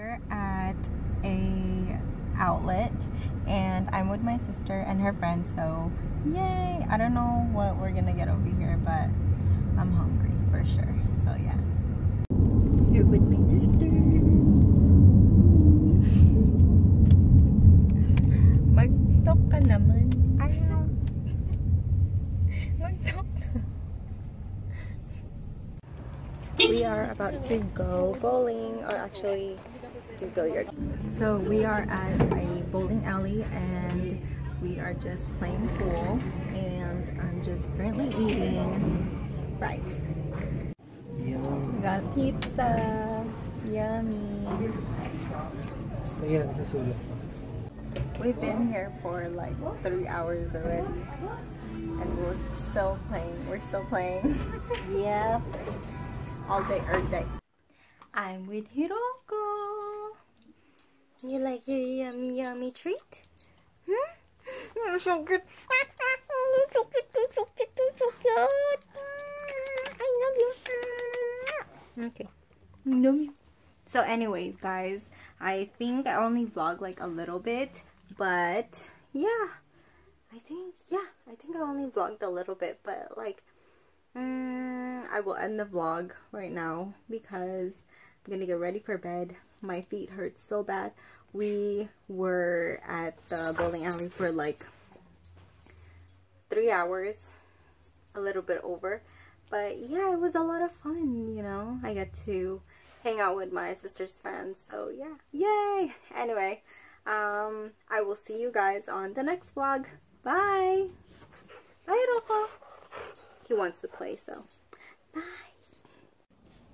here at a outlet and I'm with my sister and her friend so yay. I don't know what we're gonna get over here but I'm hungry for sure. So yeah. Here with my sister. Magtok ka naman. Are about to go bowling or actually to billiard so we are at a bowling alley and we are just playing pool and I'm just currently eating fries. Yum. We got pizza. Yummy. We've been here for like three hours already and we're still playing. We're still playing. yep. All day or day. I'm with Hiroko. You like your yummy yummy treat? Hmm? You're so good. so good, so good, so good. I love you. Okay. Love you. So anyways, guys, I think I only vlog like a little bit, but yeah. I think, yeah, I think I only vlogged a little bit, but like, mm, I will end the vlog right now because I'm gonna get ready for bed. My feet hurt so bad. We were at the bowling alley for like three hours, a little bit over. But yeah, it was a lot of fun, you know. I got to hang out with my sister's friends, so yeah, yay! Anyway, um, I will see you guys on the next vlog. Bye! Bye, Roko! He wants to play, so bye!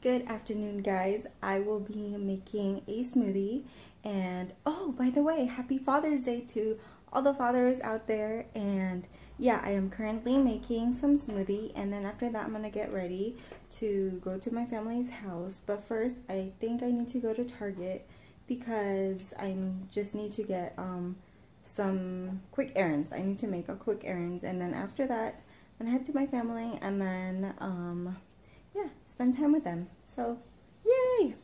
Good afternoon, guys. I will be making a smoothie. And, oh, by the way, happy Father's Day to all the fathers out there. And, yeah, I am currently making some smoothie. And then after that, I'm going to get ready to go to my family's house. But first, I think I need to go to Target because I just need to get um, some quick errands. I need to make a quick errands. And then after that, To head to my family. And then, um, yeah, spend time with them. So, yay!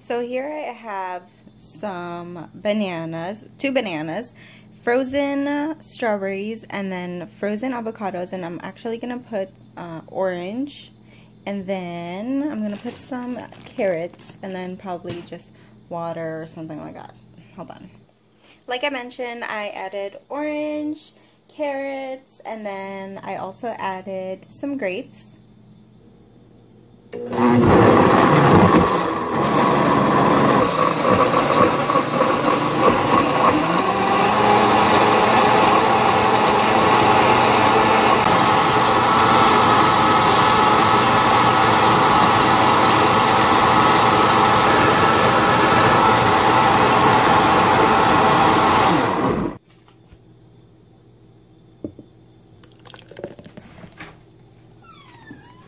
So here I have some bananas, two bananas, frozen strawberries, and then frozen avocados. And I'm actually to put uh, orange. And then I'm to put some carrots and then probably just water or something like that. Hold on. Like I mentioned, I added orange, carrots, and then I also added some grapes.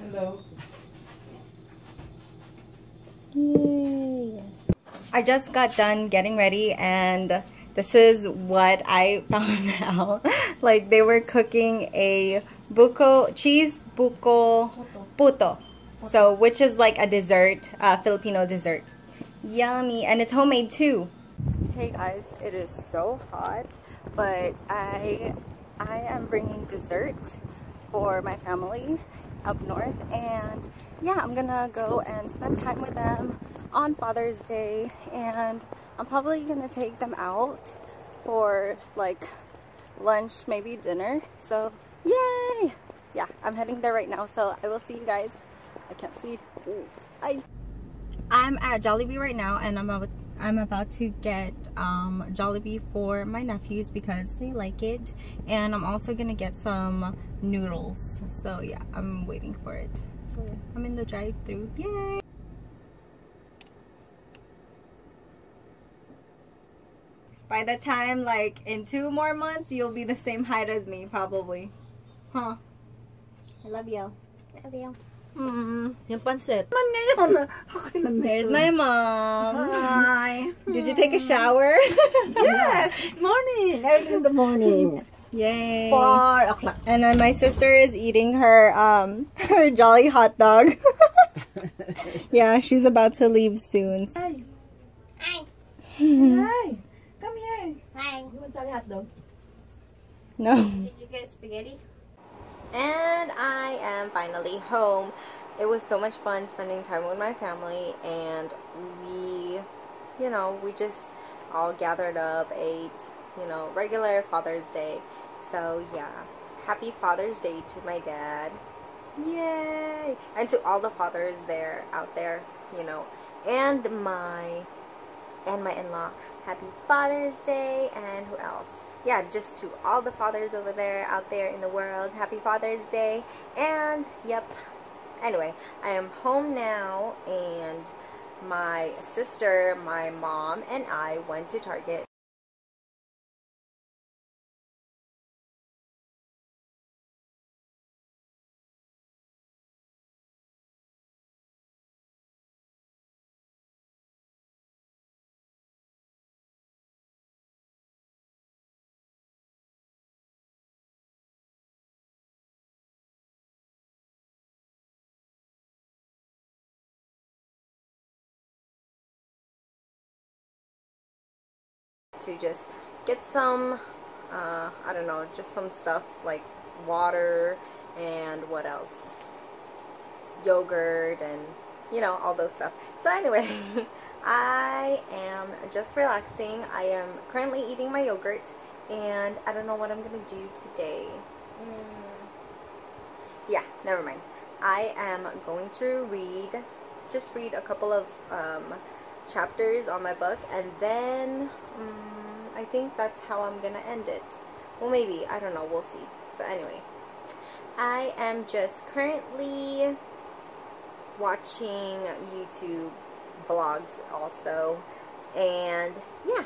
Hello. Yay. I just got done getting ready and this is what I found out. like they were cooking a buko cheese buko puto. So which is like a dessert, uh, Filipino dessert. Yummy and it's homemade too. Hey guys, it is so hot, but I I am bringing dessert for my family up north and yeah i'm gonna go and spend time with them on father's day and i'm probably gonna take them out for like lunch maybe dinner so yay yeah i'm heading there right now so i will see you guys i can't see Bye. i'm at jollibee right now and i'm about I'm about to get um, Jollibee for my nephews because they like it. And I'm also gonna get some noodles. So yeah I'm waiting for it. So yeah, I'm in the drive-through yay! By the time like in two more months you'll be the same height as me probably. Huh. I love you. Love you mm. Yung pansit. Man ngayon. Okay, nandito. There's my mom. Hi. Did you take a shower? Yes, this morning. Early in the morning. Yay. Four o'clock. And then my sister is eating her um her jolly hot dog. yeah, she's about to leave soon. Hi. Hi. Hi. Come here. Sally hotdog. No. Did you get spaghetti? And I am finally home. It was so much fun spending time with my family, and we, you know, we just all gathered up, ate, you know, regular Father's Day. So, yeah. Happy Father's Day to my dad. Yay! And to all the fathers there, out there, you know, and my, and my in-law. Happy Father's Day, and who else? Yeah, just to all the fathers over there, out there in the world, happy Father's Day. And, yep, anyway, I am home now, and my sister, my mom, and I went to Target. To just get some, uh, I don't know, just some stuff like water and what else? Yogurt and, you know, all those stuff. So anyway, I am just relaxing. I am currently eating my yogurt and I don't know what I'm going to do today. Mm. Yeah, never mind. I am going to read, just read a couple of um, chapters on my book and then um, I think that's how I'm gonna end it. Well maybe I don't know we'll see. So anyway. I am just currently watching YouTube vlogs also and yeah